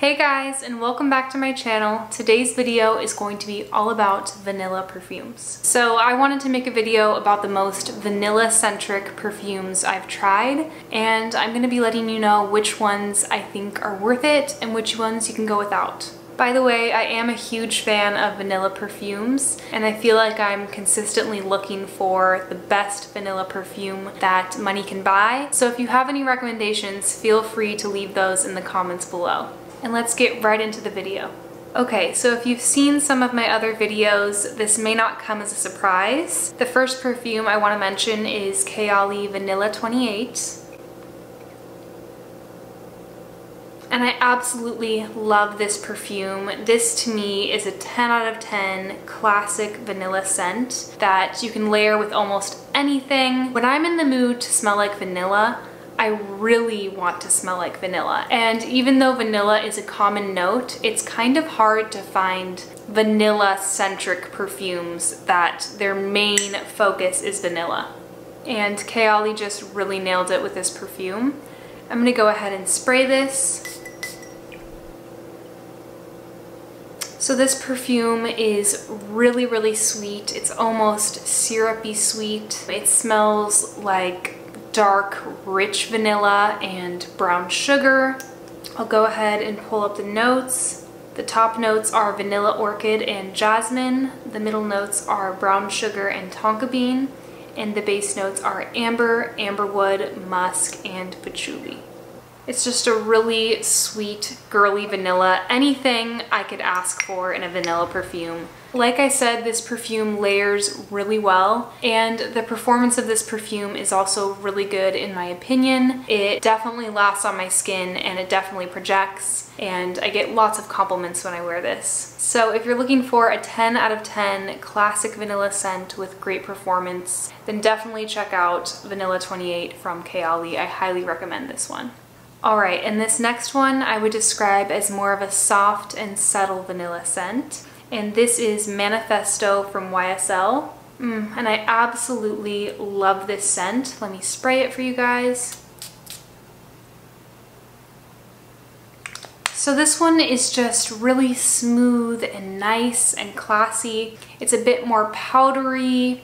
Hey guys and welcome back to my channel. Today's video is going to be all about vanilla perfumes. So I wanted to make a video about the most vanilla centric perfumes I've tried and I'm going to be letting you know which ones I think are worth it and which ones you can go without. By the way, I am a huge fan of vanilla perfumes and I feel like I'm consistently looking for the best vanilla perfume that money can buy. So if you have any recommendations, feel free to leave those in the comments below and let's get right into the video. Okay, so if you've seen some of my other videos, this may not come as a surprise. The first perfume I want to mention is Kayali Vanilla 28. And I absolutely love this perfume. This to me is a 10 out of 10 classic vanilla scent that you can layer with almost anything. When I'm in the mood to smell like vanilla, I really want to smell like vanilla. And even though vanilla is a common note, it's kind of hard to find vanilla-centric perfumes that their main focus is vanilla. And Kayali just really nailed it with this perfume. I'm gonna go ahead and spray this. So this perfume is really, really sweet. It's almost syrupy sweet. It smells like dark, rich vanilla and brown sugar. I'll go ahead and pull up the notes. The top notes are vanilla orchid and jasmine. The middle notes are brown sugar and tonka bean. And the base notes are amber, amberwood, musk, and patchouli. It's just a really sweet, girly vanilla, anything I could ask for in a vanilla perfume. Like I said, this perfume layers really well and the performance of this perfume is also really good in my opinion. It definitely lasts on my skin and it definitely projects and I get lots of compliments when I wear this. So if you're looking for a 10 out of 10 classic vanilla scent with great performance, then definitely check out Vanilla 28 from Kayali. I highly recommend this one. Alright, and this next one I would describe as more of a soft and subtle vanilla scent. And this is Manifesto from YSL. Mm, and I absolutely love this scent. Let me spray it for you guys. So this one is just really smooth and nice and classy. It's a bit more powdery,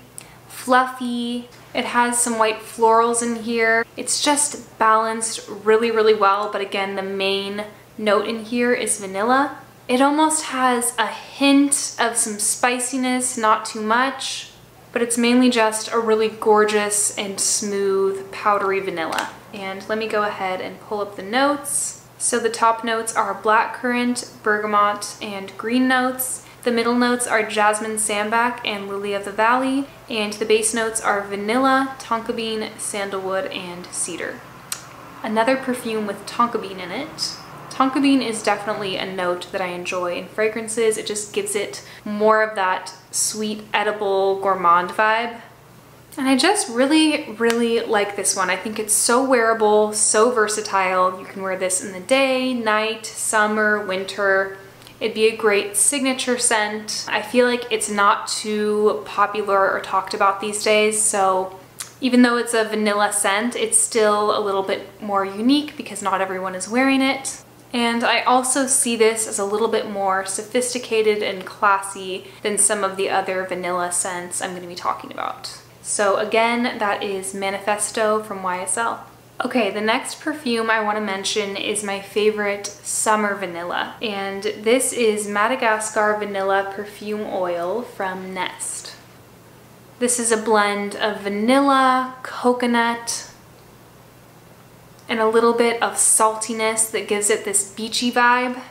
fluffy, it has some white florals in here. It's just balanced really, really well, but again, the main note in here is vanilla. It almost has a hint of some spiciness, not too much, but it's mainly just a really gorgeous and smooth powdery vanilla. And let me go ahead and pull up the notes. So the top notes are blackcurrant, bergamot, and green notes. The middle notes are jasmine sambac and lily of the valley, and the base notes are vanilla, tonka bean, sandalwood, and cedar. Another perfume with tonka bean in it. Tonka bean is definitely a note that I enjoy in fragrances. It just gives it more of that sweet, edible, gourmand vibe. And I just really, really like this one. I think it's so wearable, so versatile. You can wear this in the day, night, summer, winter. It'd be a great signature scent. I feel like it's not too popular or talked about these days, so even though it's a vanilla scent, it's still a little bit more unique because not everyone is wearing it. And I also see this as a little bit more sophisticated and classy than some of the other vanilla scents I'm going to be talking about. So again, that is Manifesto from YSL. Okay, the next perfume I want to mention is my favorite summer vanilla. And this is Madagascar Vanilla Perfume Oil from Nest. This is a blend of vanilla, coconut, and a little bit of saltiness that gives it this beachy vibe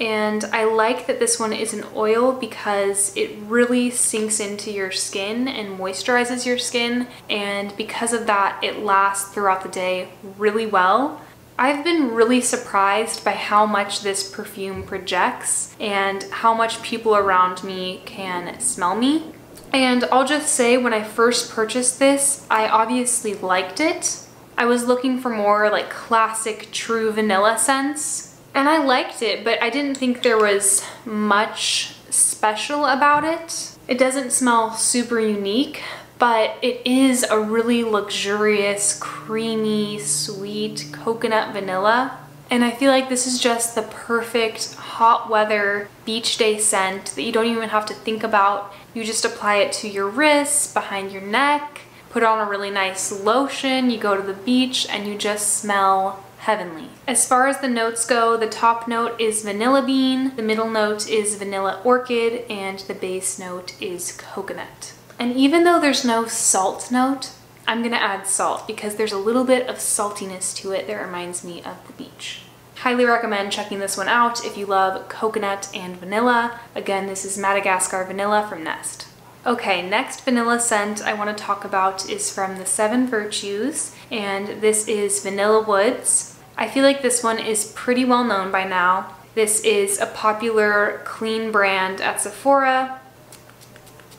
and I like that this one is an oil because it really sinks into your skin and moisturizes your skin and because of that it lasts throughout the day really well. I've been really surprised by how much this perfume projects and how much people around me can smell me. And I'll just say when I first purchased this, I obviously liked it. I was looking for more like classic true vanilla scents and I liked it, but I didn't think there was much special about it. It doesn't smell super unique, but it is a really luxurious, creamy, sweet coconut vanilla. And I feel like this is just the perfect hot weather beach day scent that you don't even have to think about. You just apply it to your wrists, behind your neck, put on a really nice lotion, you go to the beach and you just smell heavenly. As far as the notes go, the top note is vanilla bean, the middle note is vanilla orchid, and the base note is coconut. And even though there's no salt note, I'm gonna add salt because there's a little bit of saltiness to it that reminds me of the beach. Highly recommend checking this one out if you love coconut and vanilla. Again, this is Madagascar Vanilla from Nest. Okay, next vanilla scent I want to talk about is from the Seven Virtues, and this is Vanilla Woods. I feel like this one is pretty well known by now. This is a popular clean brand at Sephora.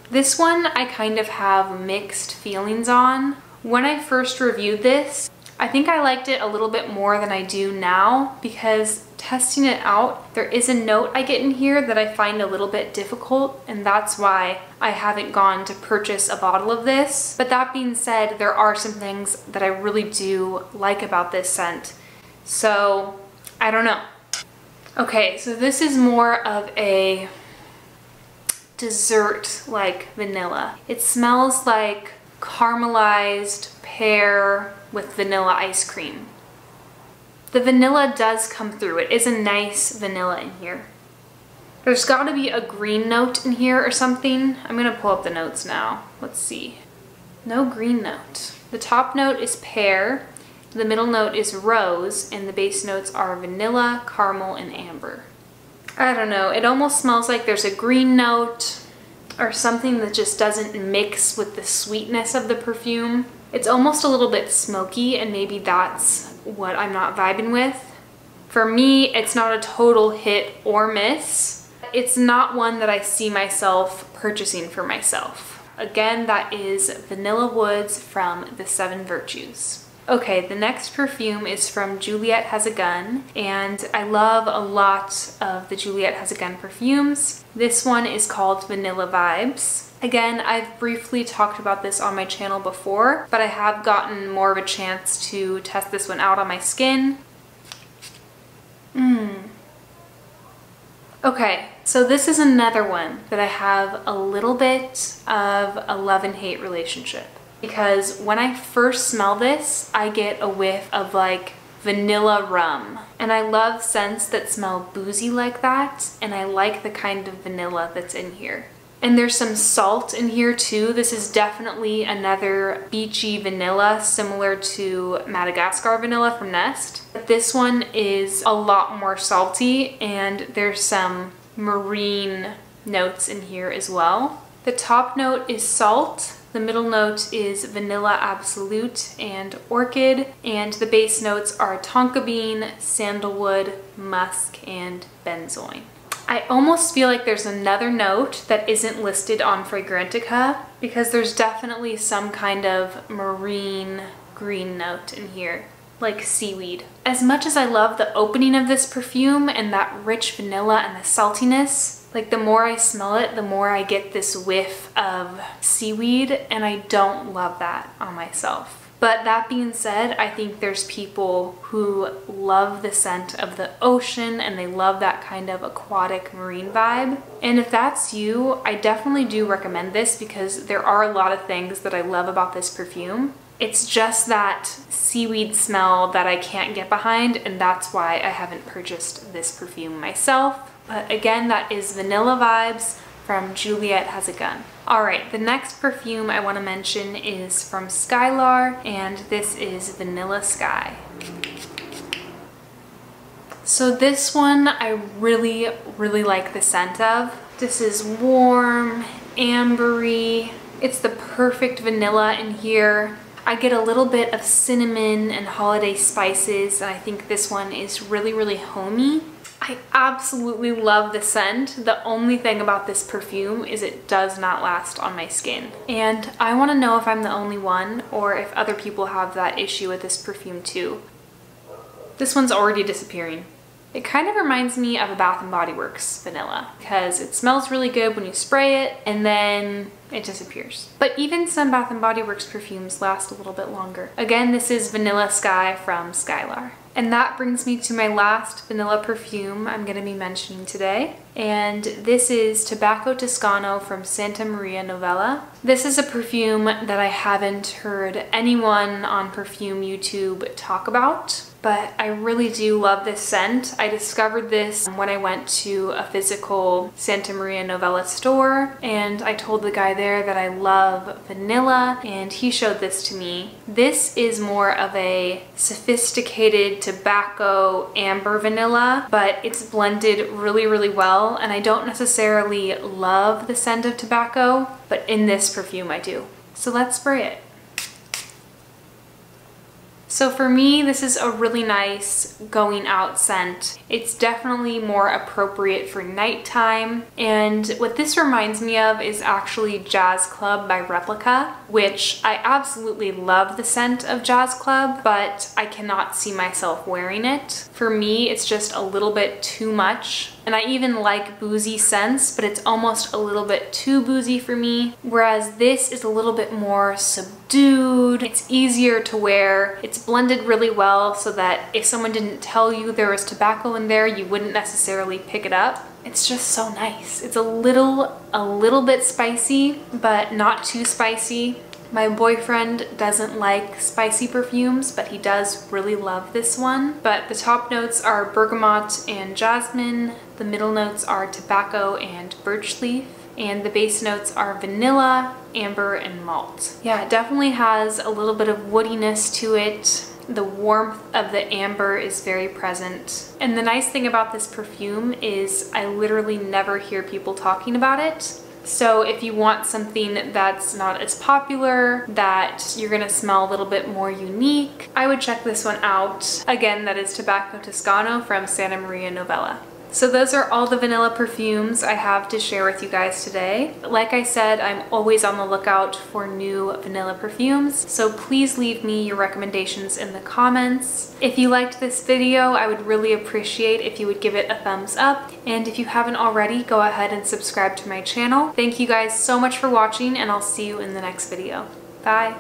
This one I kind of have mixed feelings on. When I first reviewed this, I think I liked it a little bit more than I do now because testing it out, there is a note I get in here that I find a little bit difficult and that's why I haven't gone to purchase a bottle of this. But that being said, there are some things that I really do like about this scent. So I don't know. Okay, so this is more of a dessert like vanilla. It smells like caramelized pear with vanilla ice cream. The vanilla does come through. It is a nice vanilla in here. There's got to be a green note in here or something. I'm to pull up the notes now. Let's see. No green note. The top note is pear, the middle note is rose, and the base notes are vanilla, caramel, and amber. I don't know, it almost smells like there's a green note or something that just doesn't mix with the sweetness of the perfume. It's almost a little bit smoky and maybe that's what I'm not vibing with. For me, it's not a total hit or miss. It's not one that I see myself purchasing for myself. Again, that is Vanilla Woods from The Seven Virtues. Okay, the next perfume is from Juliette Has a Gun, and I love a lot of the Juliette Has a Gun perfumes. This one is called Vanilla Vibes. Again, I've briefly talked about this on my channel before, but I have gotten more of a chance to test this one out on my skin. Mmm. Okay, so this is another one that I have a little bit of a love and hate relationship because when I first smell this, I get a whiff of like vanilla rum. And I love scents that smell boozy like that, and I like the kind of vanilla that's in here. And there's some salt in here too. This is definitely another beachy vanilla similar to Madagascar vanilla from Nest. But this one is a lot more salty and there's some marine notes in here as well. The top note is salt the middle note is Vanilla Absolute and Orchid, and the base notes are Tonka Bean, Sandalwood, Musk, and Benzoin. I almost feel like there's another note that isn't listed on Fragrantica because there's definitely some kind of marine green note in here like seaweed. As much as I love the opening of this perfume and that rich vanilla and the saltiness, like the more I smell it, the more I get this whiff of seaweed and I don't love that on myself. But that being said, I think there's people who love the scent of the ocean and they love that kind of aquatic marine vibe. And if that's you, I definitely do recommend this because there are a lot of things that I love about this perfume. It's just that seaweed smell that I can't get behind and that's why I haven't purchased this perfume myself. But again, that is Vanilla Vibes from Juliette Has a Gun. All right, the next perfume I wanna mention is from Skylar, and this is Vanilla Sky. So this one I really, really like the scent of. This is warm, ambery. It's the perfect vanilla in here. I get a little bit of cinnamon and holiday spices, and I think this one is really, really homey. I absolutely love the scent. The only thing about this perfume is it does not last on my skin. And I wanna know if I'm the only one or if other people have that issue with this perfume too. This one's already disappearing. It kind of reminds me of a Bath & Body Works vanilla because it smells really good when you spray it and then it disappears. But even some Bath & Body Works perfumes last a little bit longer. Again, this is Vanilla Sky from Skylar. And that brings me to my last vanilla perfume I'm going to be mentioning today. And this is Tobacco Toscano from Santa Maria Novella. This is a perfume that I haven't heard anyone on perfume YouTube talk about but I really do love this scent. I discovered this when I went to a physical Santa Maria Novella store and I told the guy there that I love vanilla and he showed this to me. This is more of a sophisticated tobacco amber vanilla, but it's blended really, really well and I don't necessarily love the scent of tobacco, but in this perfume I do. So let's spray it. So for me, this is a really nice going out scent. It's definitely more appropriate for nighttime. And what this reminds me of is actually Jazz Club by Replica, which I absolutely love the scent of Jazz Club, but I cannot see myself wearing it. For me, it's just a little bit too much and I even like boozy scents, but it's almost a little bit too boozy for me. Whereas this is a little bit more subdued. It's easier to wear. It's blended really well so that if someone didn't tell you there was tobacco in there, you wouldn't necessarily pick it up. It's just so nice. It's a little, a little bit spicy, but not too spicy. My boyfriend doesn't like spicy perfumes, but he does really love this one. But the top notes are bergamot and jasmine. The middle notes are tobacco and birch leaf. And the base notes are vanilla, amber, and malt. Yeah, it definitely has a little bit of woodiness to it. The warmth of the amber is very present. And the nice thing about this perfume is I literally never hear people talking about it. So if you want something that's not as popular, that you're gonna smell a little bit more unique, I would check this one out. Again, that is Tobacco Toscano from Santa Maria Novella. So those are all the vanilla perfumes I have to share with you guys today. Like I said, I'm always on the lookout for new vanilla perfumes, so please leave me your recommendations in the comments. If you liked this video, I would really appreciate if you would give it a thumbs up, and if you haven't already, go ahead and subscribe to my channel. Thank you guys so much for watching, and I'll see you in the next video. Bye!